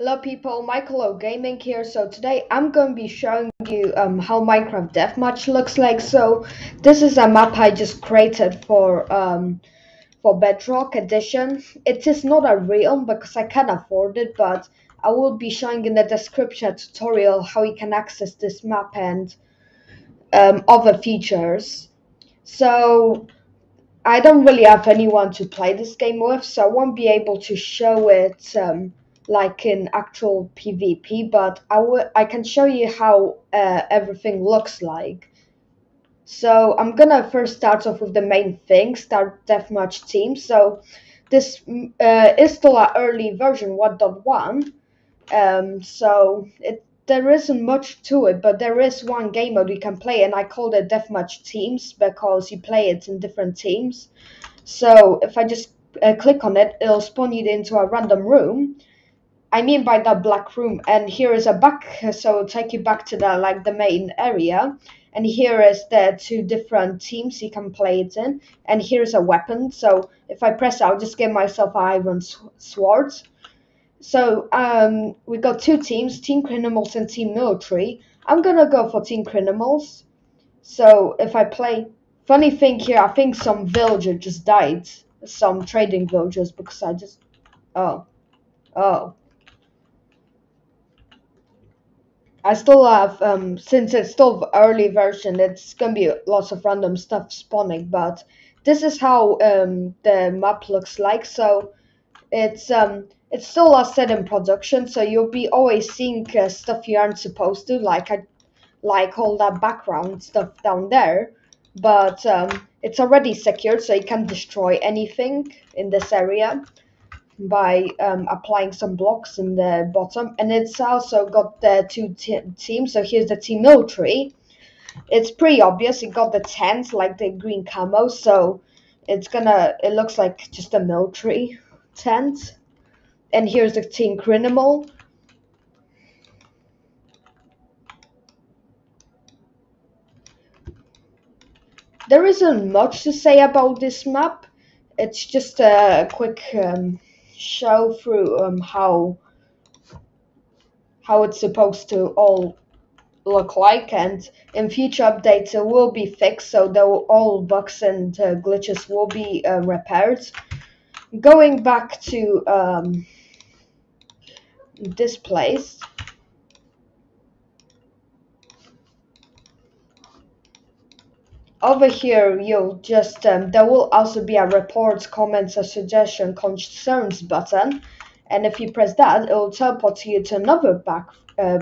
Hello people, Michael Gaming here. So today I'm going to be showing you um, how Minecraft Deathmatch looks like. So this is a map I just created for um, for Bedrock Edition. It is not a realm because I can't afford it, but I will be showing in the description tutorial how you can access this map and um, other features. So I don't really have anyone to play this game with, so I won't be able to show it um, like in actual PvP, but I. I can show you how uh, everything looks like. So I'm gonna first start off with the main thing, start deathmatch team. So this uh, is still an early version 1.1, um, so it there isn't much to it, but there is one game mode you can play, and I called it deathmatch teams because you play it in different teams. So if I just uh, click on it, it'll spawn you into a random room I mean by the black room. And here is a back, so take you back to the like the main area. And here is the two different teams you can play it in. And here's a weapon. So if I press, I'll just give myself iron sword. So um, we got two teams, Team Criminals and Team Military. I'm gonna go for Team Criminals. So if I play, funny thing here, I think some villager just died. Some trading villagers because I just, oh, oh. I still have, um, since it's still early version, it's gonna be lots of random stuff spawning, but this is how um, the map looks like. So it's um, it's still a set in production, so you'll be always seeing uh, stuff you aren't supposed to, like I, like all that background stuff down there. But um, it's already secured, so you can't destroy anything in this area by um, applying some blocks in the bottom. And it's also got the two teams so here's the team military. It's pretty obvious. It got the tents, like the green camo. So it's gonna it looks like just a military tent. And here's the team criminal there isn't much to say about this map. It's just a quick um, show through um, how how it's supposed to all look like and in future updates it will be fixed so that all bugs and uh, glitches will be uh, repaired. Going back to um, this place over here you'll just um, there will also be a reports comments a suggestion concerns button. And if you press that it will teleport you to another back uh,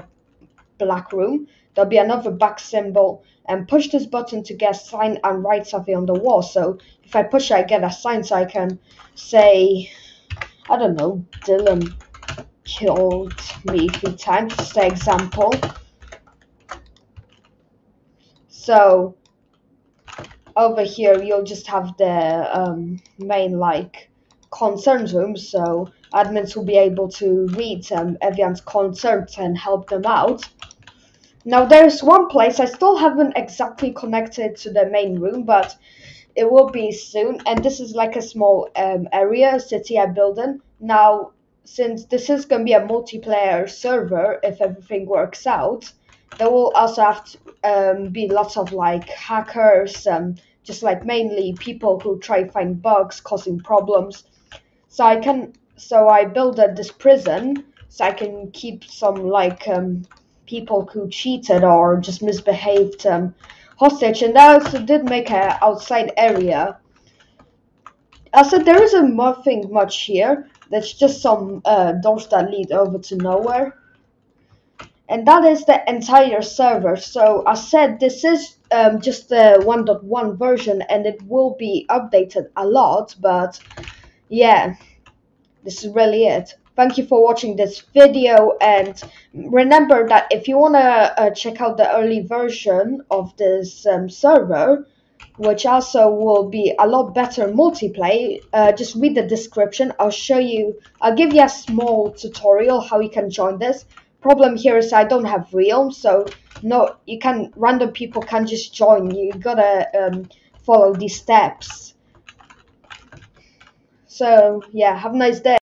black room. There'll be another back symbol. And push this button to get sign and write something on the wall. So if I push it I get a sign so I can say I don't know Dylan killed me three times. Just an example. So over here you'll just have the um, main like concerns room so admins will be able to read um, everyone's concerns and help them out. Now there's one place I still haven't exactly connected to the main room but it will be soon and this is like a small um, area city I built in now since this is going to be a multiplayer server if everything works out there will also have to um, be lots of like hackers, um, just like mainly people who try to find bugs causing problems. So I can, so I built this prison so I can keep some like um, people who cheated or just misbehaved um, hostage, and I also did make an outside area. Also, there isn't nothing much here. There's just some uh, doors that lead over to nowhere and that is the entire server. So I said this is um, just the 1.1 version and it will be updated a lot but yeah this is really it. Thank you for watching this video and remember that if you want to uh, check out the early version of this um, server which also will be a lot better multiplayer uh, just read the description. I'll show you I'll give you a small tutorial how you can join this problem here is I don't have realm, so no, you can random people can just join. You gotta um, follow these steps. So yeah, have a nice day.